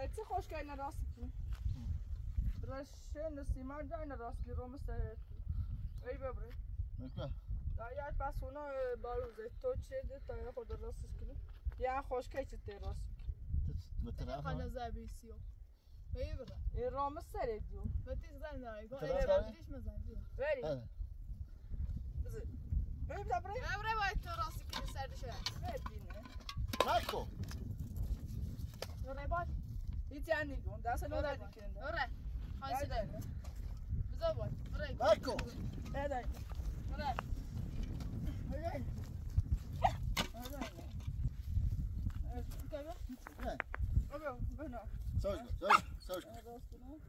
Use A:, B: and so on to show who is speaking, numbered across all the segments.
A: Jetzt kannst du einen Rast tun. Das ist schön, dass die Mann einen Rast geräumt ist. Ey, Babre.
B: Okay.
A: Da ja, pass ohne Baluse. Tot steht, da خود راست کنی. یا خوش که چه تراس.
B: تو طرف. خانه
C: زبیسیو. ای برا.
A: این رام سره دیو.
C: وقتی زن داری. ای برا دیش مزن دیو.
A: بری. بزن. بری بزن بری.
C: بری باید تو راستی کنی سر دیشه.
A: بری نه.
B: نکو.
C: ربات.
A: باید. Hiç yani gün. Daha sen orada dikende.
C: بره. خانسی داری.
A: Hadi.
C: بزا باید. بره. Marco.
A: Hadi.
C: بره.
A: Hadi. Hadi.
C: Dikkat
B: Ne?
A: Abi bunu.
B: Soşko. Soşko. Soşko.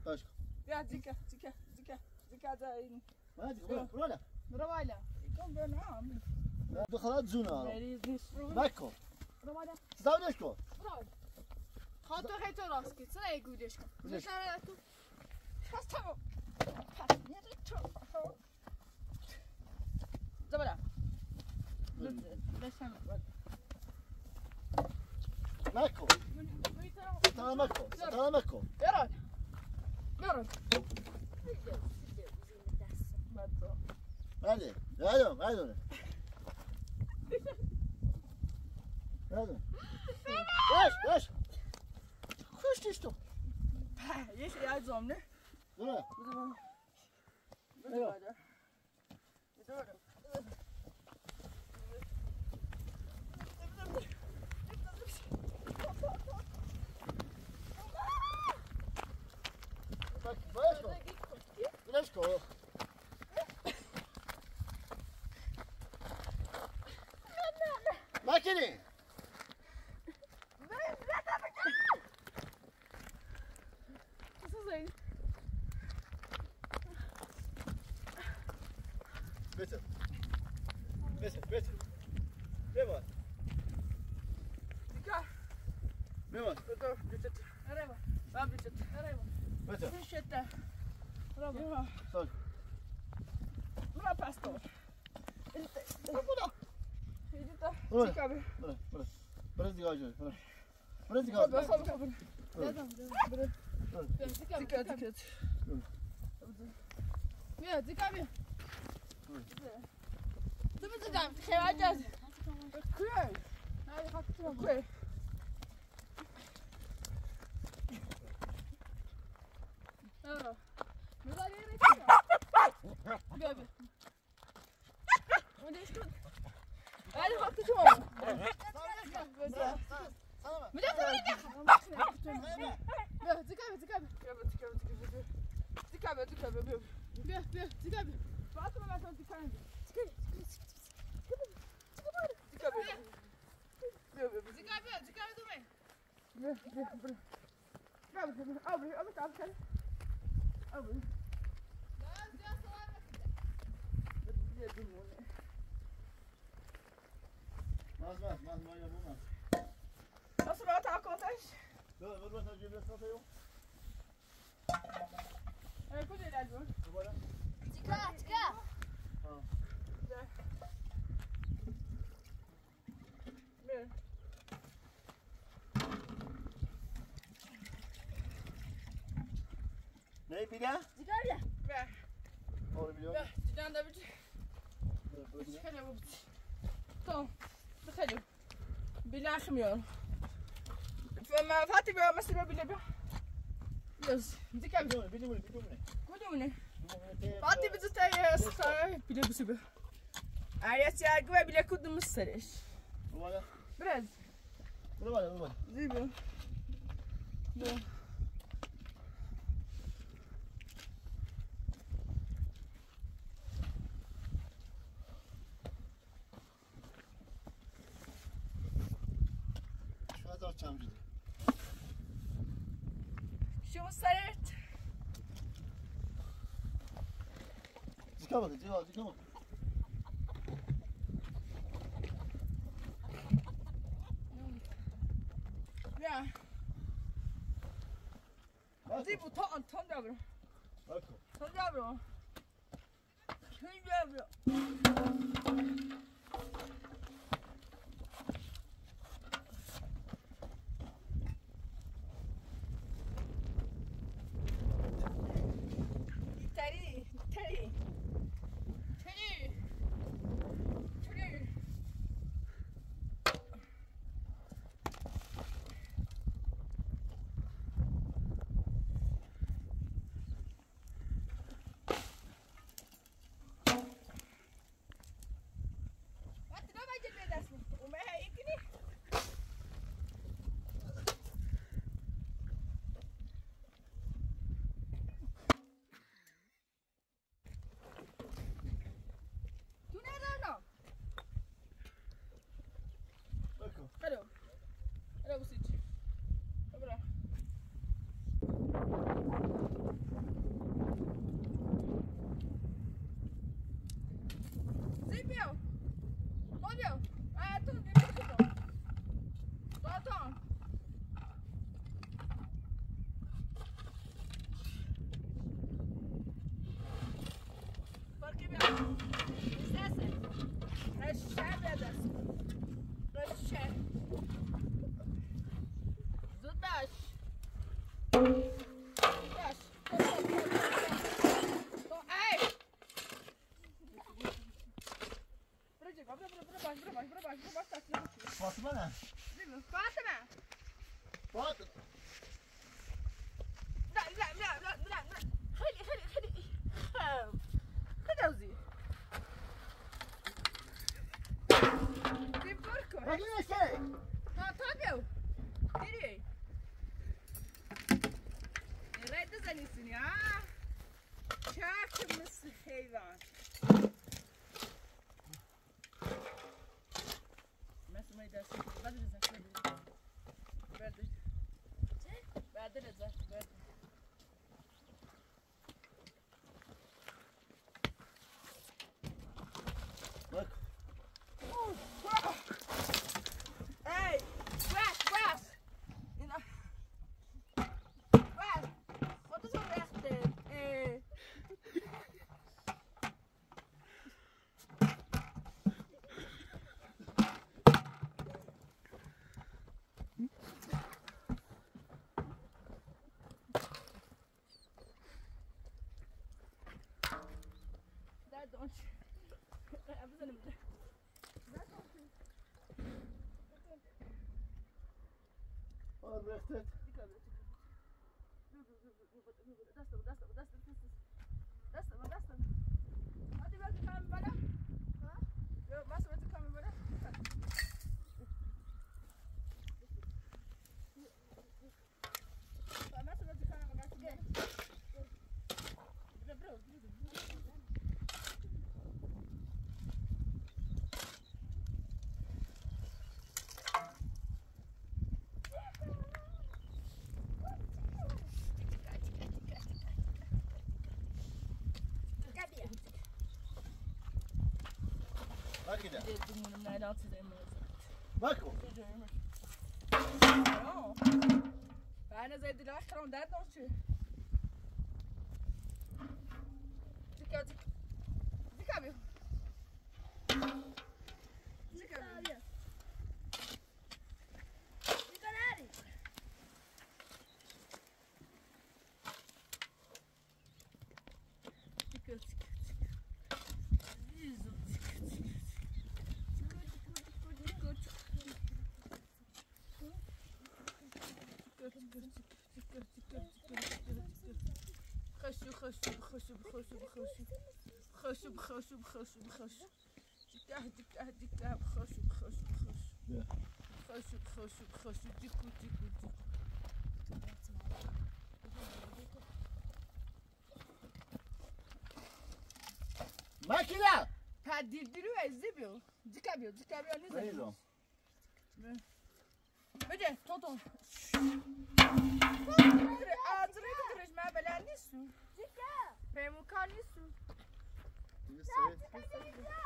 B: Soşko.
A: Ya dika dika dika dika da in.
B: Hadi buraya. Buraya.
C: برو بالا.
A: Kom ben aan.
C: دخلت زونا Very this room. Marco. برو بالا. Stavlješ ko? برو بالا. خان تو خیلی تو راست کن. سر ای گودش کن. گودش. بزن تو.
A: Hasta.
B: Dobra. ну stehst du.
A: Есть и отзом, не?
B: Да.
A: Да. Да.
B: Так, Брешко. Брешко. Макини. Beter. Beter. Beter. Ne var?
A: Dika.
B: Ne var?
A: Dur, bitet. Araba. Ben bitet. Araba.
B: Beter.
A: Fortsätta.
C: Araba.
A: Ja.
B: Sag.
A: Bra pastor. Inte.
B: Burada.
A: Inte. Burada. Dika vi.
B: Burada. Burada. Burada tigacı. Burada. Burada Bra,
C: tigacı.
B: Du
A: bist
C: da, ich habe das.
A: Cool.
C: Nein, ich hab's schon. Cool.
A: Ja. Nur da Fatma vai tocando. De cabelo. De cabelo. De
C: cabelo, de cabelo também.
A: Abre, abre, abre, abre. Abre.
C: Deus, Deus, lá,
A: minha filha.
B: Mas, mas, mas, mas, mas, mas.
A: Nossa, meu, tava contente.
B: Não, vou botar de vibração, saiu.
A: É, cuida, Dad, vamos.
B: Vamos lá. Nej, Pigga?
C: Cigarle.
A: Beh.
B: Har du biljard? Beh,
A: du den där bort. Çıkarıyor bu bit. Tamam. Çıkarıyor. Bilakmıyorum. Fatih Bey mesela bile bir. Yes. Dikkat. Biliyor
B: musun? Biliyor musun?
A: Biliyor musun?
B: Warte, bis
C: es der
A: erste. Bile bu sebe. Arias yargı ve bile kudumuz sarış. Biraz.
B: Buralar, buralar.
A: Zibo. Bu.
B: Şu an da açacağım
A: Şu sarı
B: 지켜봐, 지켜봐, 지켜봐.
A: 야,
B: 어디부터
A: 안 탄다 그럼.
B: باصه نه.
A: اینو
B: قطعه
A: يدرس بدل
C: زك
A: بدل بدل زك don't you. Hebben ze
B: hem? Ik
A: Dit het naar dat Bijna zijn de dag gewoon dat nog. Ik heb het. Ik heb het.
C: Ik.
A: خشوب خشوب خشوب خشوب خشوب دکه دکه دکه خشوب خشوب خشوب خشوب خشوب خشوب دیکو دیکو دیکو
B: Makina!
A: Ha dildiriyor ezdibiyor. Dikemiyor, dikemiyor ne zaman? Böyle toton.
C: Böyle ağzına götürüş
A: mebelen ne su?
C: Dikkat!
A: Permucar nisso.
B: Isso
C: aí.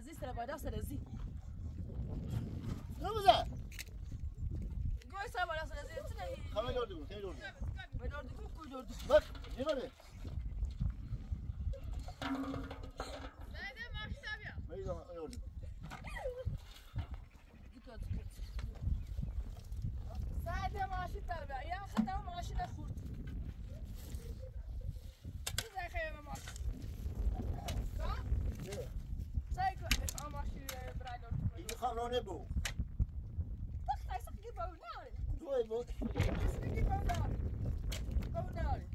A: ስለዚህ ስለባዳ ስለዚህ
B: نبزه
A: قوي سبعة لا سلازل خمي دور
B: دور خمي دور
C: ما
A: دور دور كل دور دور
B: بس جيبه لي
C: لا ده ما حساب يا
B: ما يجي ما يورد
A: ساعة ما عشت تربية يا خدها
B: ro nebo.
A: Tak taj sa kibo een
B: Doi doe Is
A: kibo nari. Kibo nari.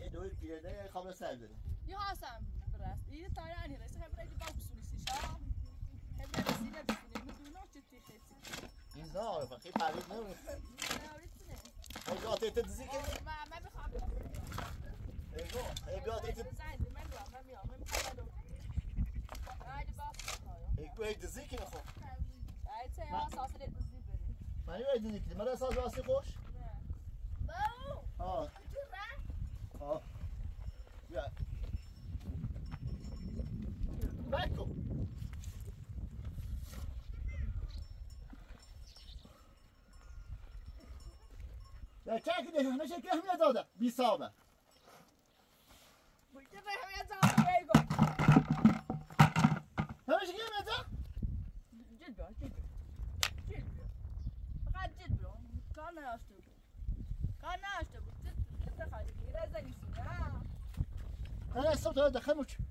B: E doi bire ne xabar serdin.
C: Yo een
A: biraz. İyi tane ani resa hem reydi bak usul isi şam. Hem de sine een mi duyun orçu tiheti.
B: İnza fakir parit ne?
A: Ne avritine.
B: Ego atete dizik.
C: Ma een bi xabar.
B: Ego. Ego atete.
A: Zayn ben wa ma mi o. Ma mi xabar. een bak.
B: Ik weet de zieken nog op.
A: با سوسید رو ببین.
B: برای ویدیو نکید. مادر ساز واسه گوش.
C: بوم.
B: آه.
C: چطور؟
B: آه. بیا. باکو. لا چاکیده، نمی‌شه که می‌داده. بی صاحب.
A: بولت به همیان.
B: الصوت هذا خمش معزبوني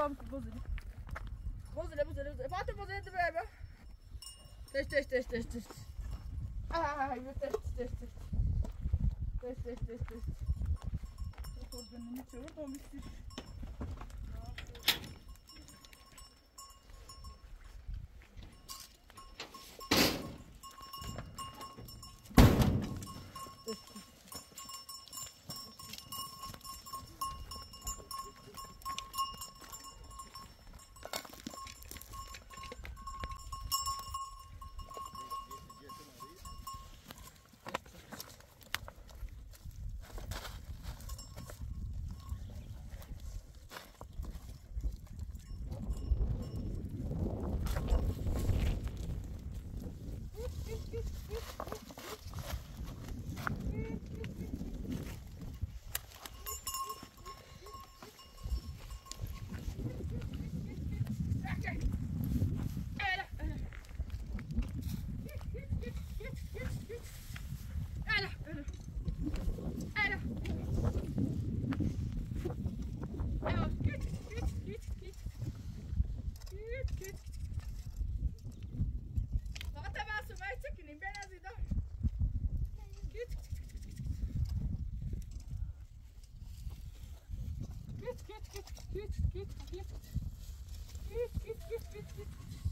A: vamos buzele. Buzele, buzele, buzele. Bota o buzele do bebê. Teste, teste, teste, teste, teste. Ai, meu teste, teste, teste. Teste, teste, teste, teste. Çok organik çabuk olmuştur. Кит, кит, кит, кит, кит, кит, кит, кит, кит, кит, кит.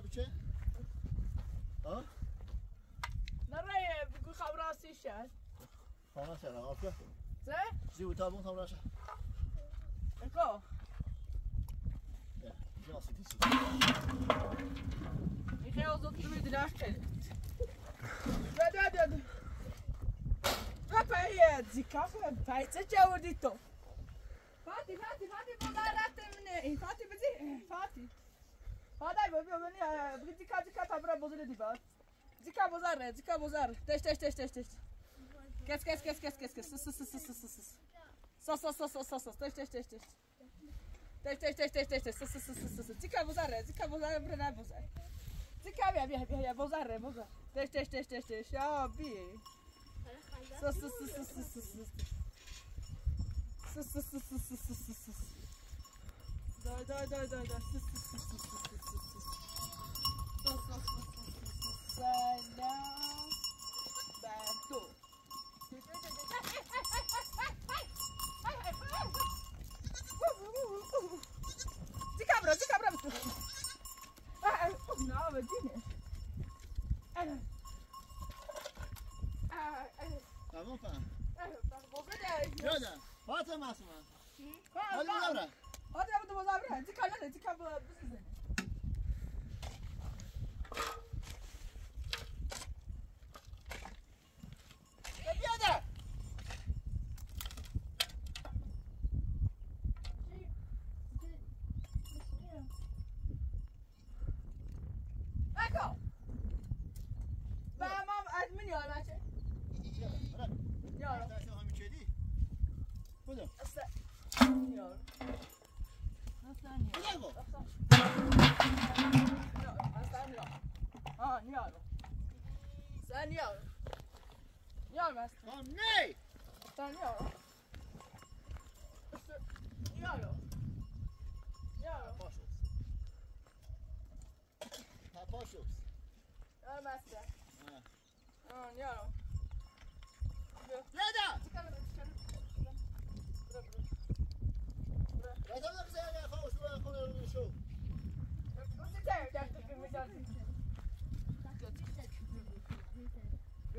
B: بچه ها
A: نره بگو خبراسی شد
B: خبراسی شد آفیا
A: زه
B: زیو تابون خبراسی
A: اکو Michael zat nu de dag Papa, je zikaffe, bijtje, jouw dit toch. Fati, Fati, Fati, vandaar dat hem nee. Fati, Fati, Fati. Padaj, bo bio nie, dzika, dzika, ta bra, bozyle diba. Dzika bozarę, dzika bozar. Teś, teś, teś, teś, teś.
C: Kes, kes, kes, kes, kes, kes. Sus, sus, sus, sus,
A: sus, sus. Sos, sos, sos, sos, sos, sos. Teś, teś, teś, teś. Teś, teś, teś, teś, teś, teś. Sos, sos, sos, sos, sos. Dzika bozarę, dzika bozarę, brena bozarę. Dzika, ja, ja, ja, ja, bozarę, bozarę. Teś, teś, teś, teş teş. Ya bi.
C: Sus, sus, sus, sus, sus,
A: sus. Sus, sus, sus, sus, sus, sus. Dai, dai, dai, dai, dai. Sus, sus, sus, sus,
B: Tá bom, pá?
A: Tá bom, cadê?
B: Olha, bota a máxima.
A: Olha, Laura. 我这不怎么上不来，你看这，你看不，不是人。Aha Niaro. Sen Niaro. Niaro mestre.
B: Oh nee!
A: Sen Niaro. İşte Niaro. Niaro.
B: Paşos. Ha paşos.
A: Niaro mestre. Ha. Ha Niaro.
B: Leda!
A: Çıkalım çıkalım. Bura bura. Bura.
B: Leda bize gel. Koş buraya koyalım şu.
A: Nasıl der? Gerçekten mi geldi?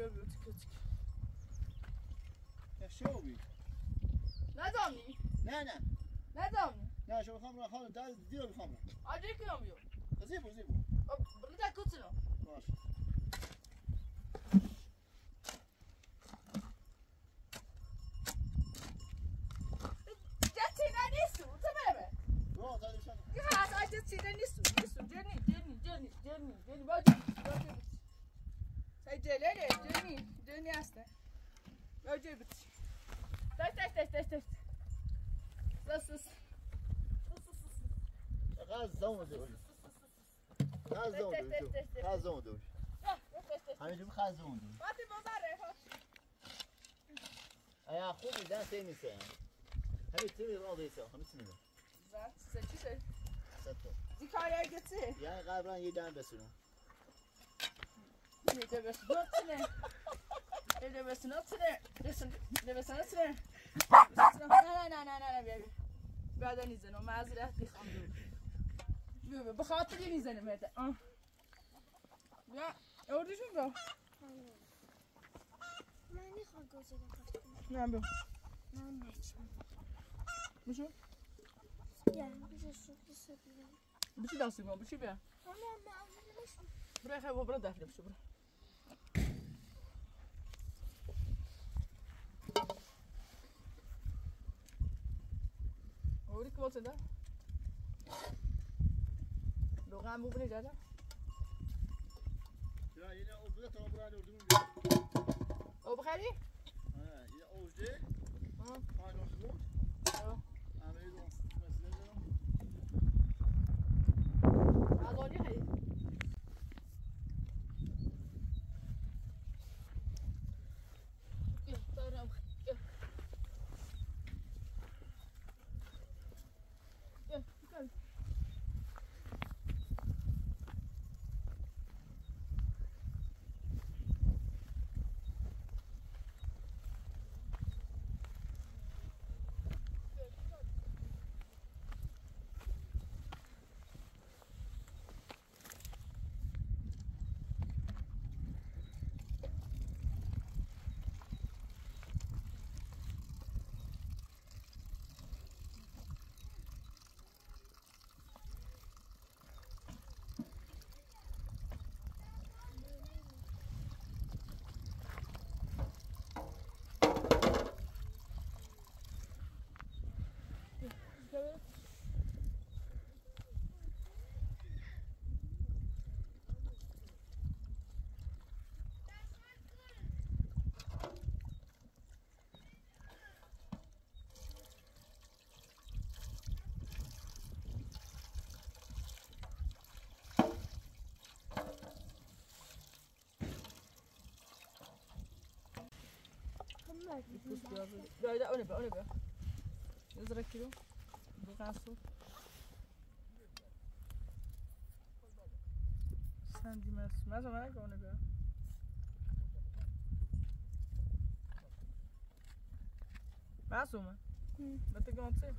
A: Under show.
B: Jag show vi.
A: ندامنی
B: نه نه
A: ندامنی
B: نه شما خمر خانم در دیو بخمر
A: آجی کنم بیو
B: زیبو زیبو
A: بلده کتنو
B: باش
A: جتی نیستو تو بره
B: رو تا دیشان
A: یه هست آج جتی نیستو نیستو جنی جنی جنی جنی جنی باجی باجی سای جلیله جنی جنی هسته باجی بیت تش تش تش تش تش سس سس
B: غزون دوش غزون دوش غزون دوش
A: همین
B: جو غزون دوش
A: وقتی ببره
B: ایا خوبی دن سی میسه همین تیمی رو دیسا همین تیمی رو
A: زن سه چی سه
B: ست
A: دی کاری گتی
B: یعنی قبلا یه دن بسونم
A: یه بس نتنه یه بس نتنه یه بس نتنه نه نه نه نه بیا بیا بعد نیزنم معذرت می‌خوام بیا بیا به خاطر یه می‌زنم بده بیا اردیشون بیا
C: من گوجه بخورم
A: نه بیا
C: من نچم
A: بشو
C: یا بذار شوخی شد
A: بشو دستی کن بشو بیا برای خیلی برو دفنه بشو పోతుందా దొంగ ఊపిరి కదా
B: Ja, hier naar Obretta op radio doen we.
A: Open gaat die?
B: Ja, je OSD. Ga je nog rond?
A: Ja.
B: Aan de hele dan
A: Hallo, die ga je. 여기다 어느 배 어느 배 여덟 킬로 무가수 sandimas mais ou menos o negócio mais uma vai Ik heb het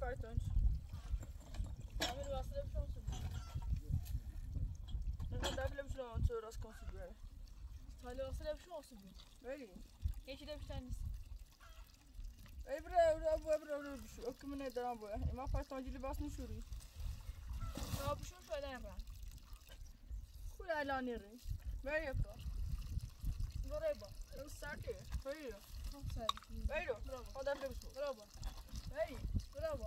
A: Spartans.
C: Daarmee was de options.
A: Dan daar blijven ze aan zo dat kan gebeuren.
C: Hallo, was de options te doen.
A: Weet je?
C: Eet je de options?
A: Ebru, ebru, ebru, ebru. Ook mijn net aan boven. Ik mag pas dan jullie was niet sorry.
C: Nou, op zo'n verder gaan.
A: Goed aan de andere. Weet je wel?
C: Door even.
A: Dan start je. Weet je?
C: Weet je? Bravo. Bravo.
A: Weet je?
C: Bravo.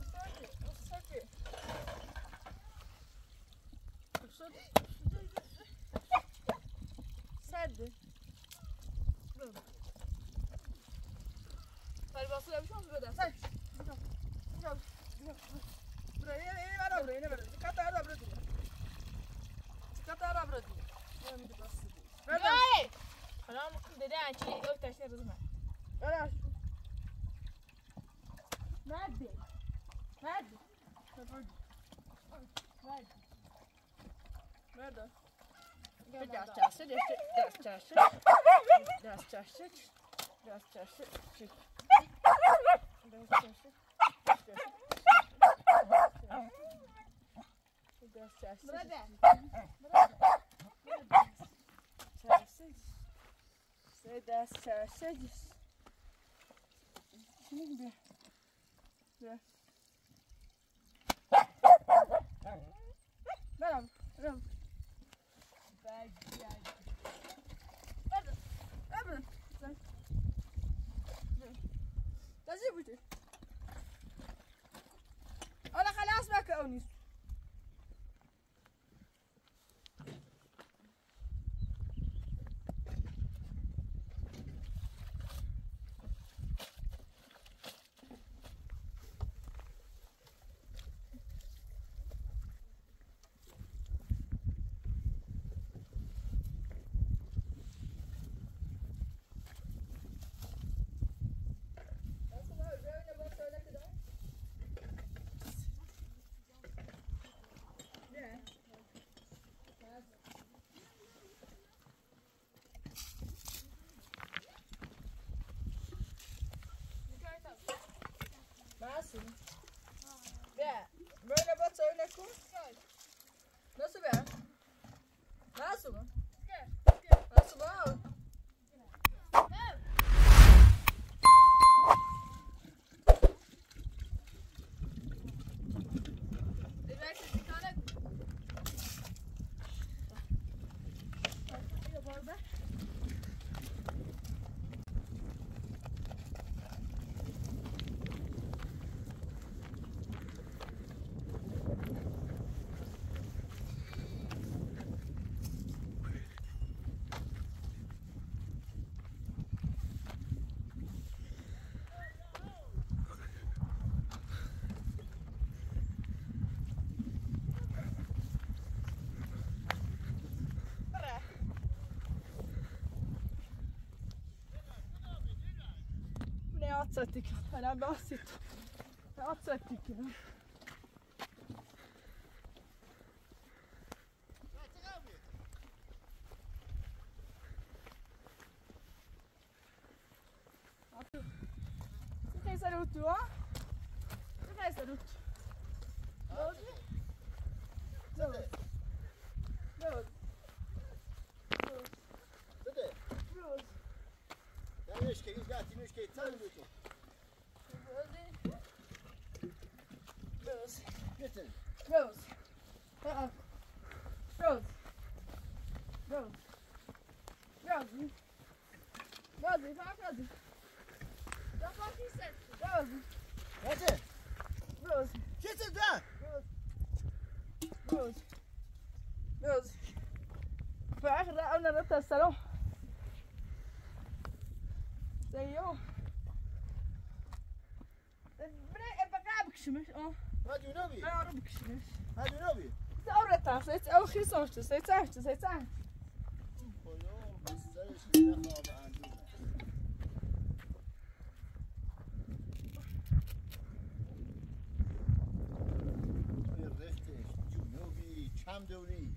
A: Usapi, usapi. Usapi. Serdi.
C: Bravo.
A: Hadi basın abi şuan burada. Sen. Buraya yine yine ver buraya yine ver. Dikkat ara buraya diyor. Dikkat ara buraya diyor. Ben bir basın. Ver. Hayır.
C: Anam dede açı öteşler kızma.
A: Ver.
C: Nerede?
A: Nerede? Nerede? Nerede?
C: Biraz
A: çarşı, biraz çarşı, biraz çarşı, biraz çarşı, çık. Biraz çarşı, biraz çarşı. Burada.
C: Burada.
A: Çarşı. Biraz çarşı. Şimdi. Kur. Nasıl be? Nasıl mı? Nasıl mı? Artsak'taki. Hala ben bahsettim. Artsak'taki.
B: دمش که این گاتی که تن بده
A: Rose.
B: گتن
A: Rose. Uh-uh. Rose. Rose. Rose. Rose, fuck Rose.
C: Jag har kisset.
A: Rose.
B: گتن
A: Rose.
B: گتن ده
A: Rose. Rose. في آخر قلنا نطلع الصالون زيو بقى بكشمش اه
B: ما جنوبی
A: انا اقرب بكشمش
B: ما جنوبی
A: اقرب تعرف سيت او خي صوت سيت تعرف سيت تعرف
B: خدا بسترش نخواب اندونه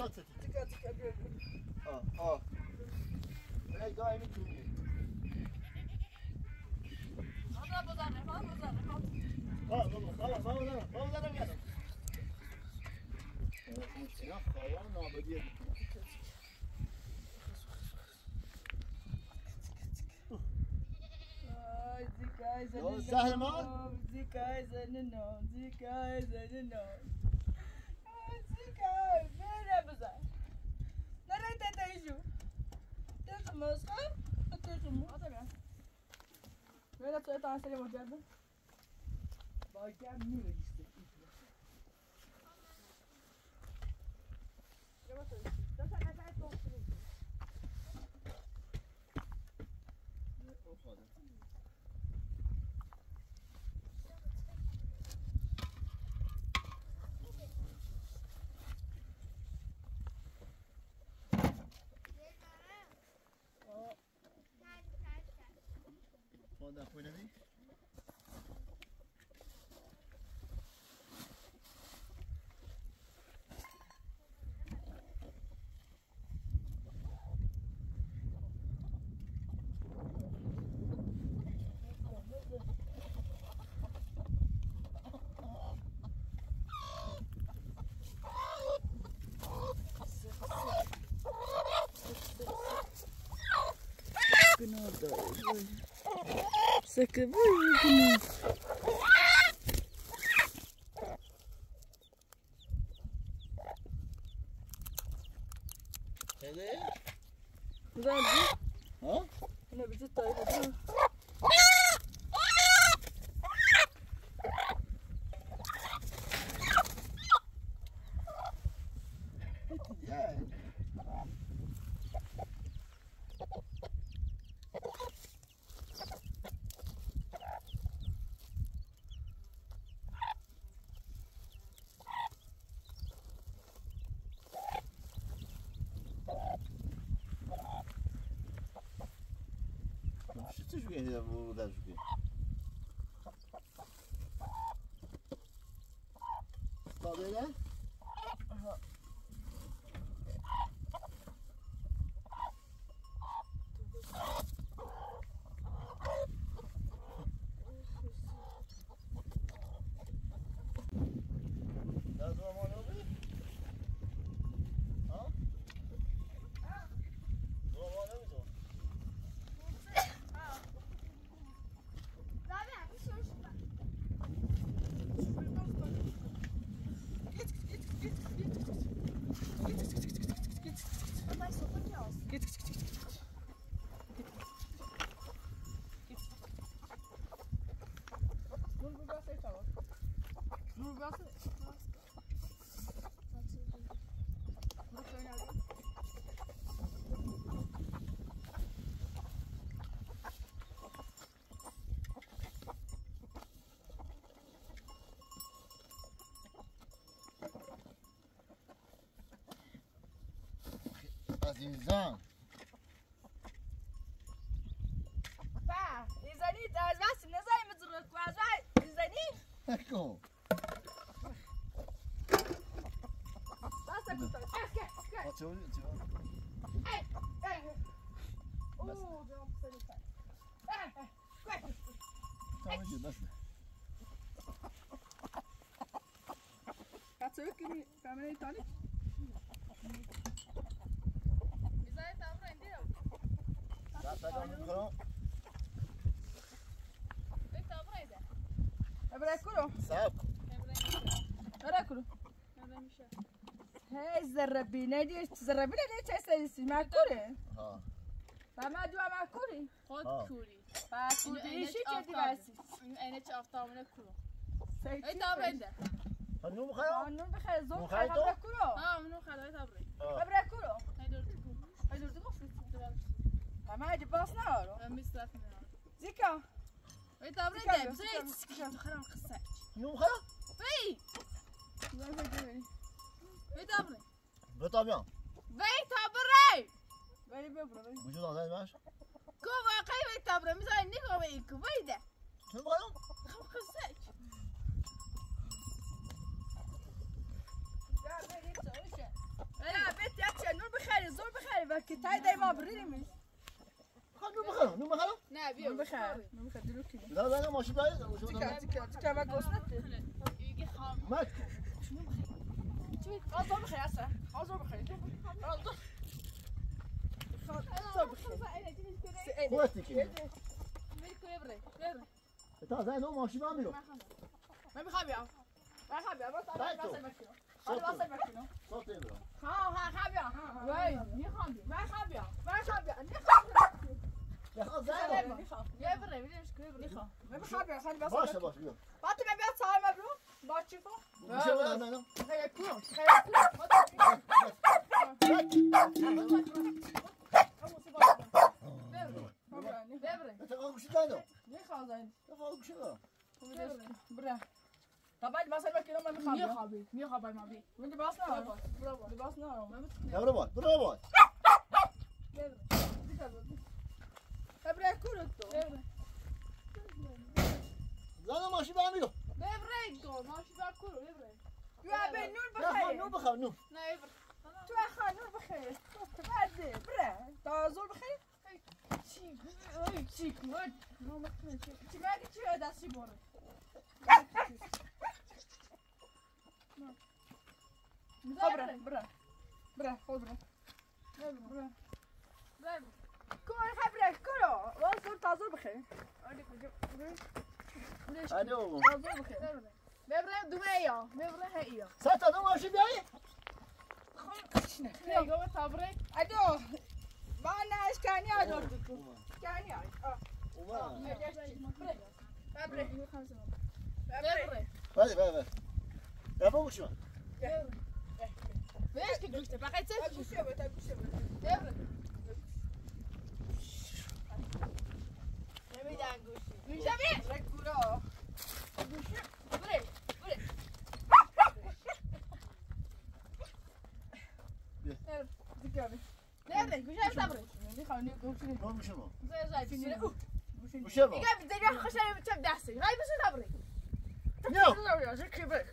B: dikkat et.
A: Dikkat dikkat gördüm.
B: Aa, aa. Böyle daimi duruyor.
A: Bana bozarım, bana bozarım.
B: Bana bozarım, bana bozarım, bana bozarım gel. Ya hayvan abadiye gittim.
A: زهرمان زیکای زنن نام زیکای زنن نام زیکای ma ska jag som mot
C: det.
A: Jag vet att jag tar en serie mot Jabbe. Bara Jabbe nu är det. Jag.
B: de afuera de
A: Sakın. Ay,
B: Azizan.
A: Pa, Izani, das was? Ne sei mit zurück, was war? Izani?
B: Ecco.
A: Basta con Tá Che, che.
B: Faccio io, ci va.
A: Eh, eh. Oh, devo passare il pane. Eh, eh. Tá
B: Ciao, io, basta.
A: Cazzo, io che mi... Camera di tonic? Kuru.
B: سب
A: Ebra kuru.
C: نمیشه میشه
A: Hey ne diyor? Zerrabi ne diyor? Çeselisi, makuri.
B: ها
A: Fama diyor makuri.
C: خود آه. کوری
A: Bakuri اینو işi اینش kedi versin.
C: این اینش آفتابونه کرو
A: ای zor Mukhaydo? kere ebra kuru.
C: ها منو خدای تابر
A: Ebra kuru.
C: ای دور
A: کو Ay durdu mu? Fama hadi bas ne var o?
C: من میستاف نه
A: Zika.
C: ای تابر Zika ایده diyor, بزای zika. سکیم خرام خسه
B: هنو می‌خوایم
C: وی
A: Güzel koydu beni.
C: وی تابر
B: بتابیان
C: وی تابر
A: Beni bir bura beni.
B: وجود آزاد باش
C: کو واقعی وی تابر میزای نیکو وی کو ویده
B: چه می‌خوایم
C: خم خسه
A: Ya ben hiç çalışa.
C: ای Ya
A: bet yapça nur bir kere
B: بخوام نو بخوام نو بخوام
C: نه بیا نو بخیر
A: نو بخیر دلو کی
B: لا لا ماشین بیاید تیکا
A: تیکا تیکا و
B: مک
C: چی
A: آزار بخیر اصلا آزار بخیر
B: آزار نو ماشین هم میرو
C: من می‌خوام بیام
A: من می‌خوام بیام واسه بچه. واسه مکینو حالا واسه مکینو
B: صوت
C: ها ها
A: خواهم بیام وای
C: می‌خوام بیا من خواهم بیام من
B: می‌خوام بیا بره
C: می‌خوام
A: من بیام باشه
B: باشه بیا
C: بعد
A: من بیام سلام ابرو با چی فو
B: میشه بودن نه
C: خیلی کول خیلی
A: من من
C: لباس
A: ندارم
C: برو
B: باید برو باید
A: ابره ببره
B: زن ماشین هم میرو
C: ببره گو ماشی بر کورو ببره
A: یو ابه نور بخوام نو
B: بخیر بخوام نو
C: نه ببره تو
A: اخوان نور بخیر برده بره تا زور بخیر
C: چی
A: ای چی کوی چی میگی چی دستی بره
C: خب بره
A: بره بره خب بره بره
C: ببره
A: کل خبره کلو واس زور تا زور بخیر هدی بابا تا زور بخیر
C: ببره ببره دومه یا ببره هی یا
B: سه تا دو ماشین بیایی
A: بیا
C: گو تابره
A: ادو با نه اشکانی ادو
B: اشکانی
C: اومد بره بره
A: ببره
B: بله بله بله دفعه گوشی
C: من گوشه
A: بده گوشه بده ببره
C: نمیدن گوشی میشه بی
A: بره کورا بره دیگه
C: ببره گوشه تابره
A: می‌خوام گوشی نو
B: گوشی
C: زای زای فینیره
A: گوشی من
C: دیگه دیگه خوشم چه دستی رای بشه تابره
A: نو برو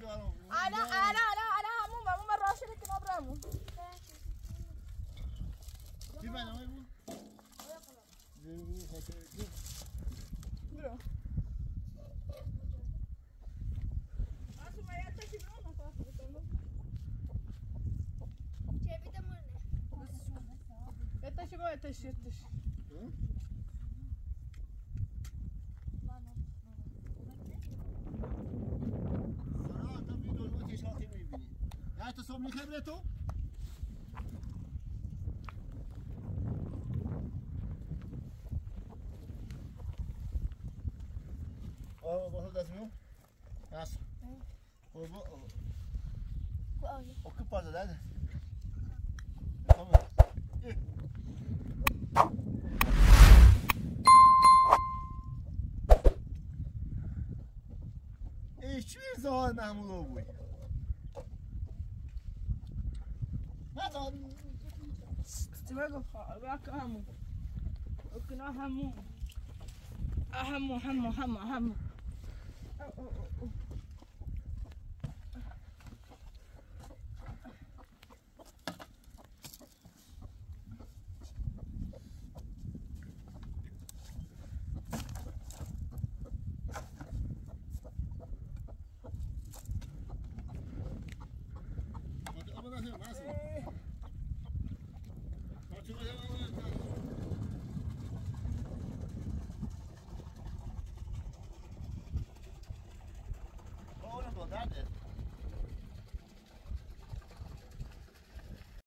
B: Ana, ana,
A: ana, ana, mumba, mumba, rocha de. Que não, Ebu?
B: Breto, sou Michel Breto. Olha o gorro das mil. Nossa.
A: Hum.
B: O, o,
A: o, é?
B: o que?
A: بقى همو وكنا همو همو همو همو همو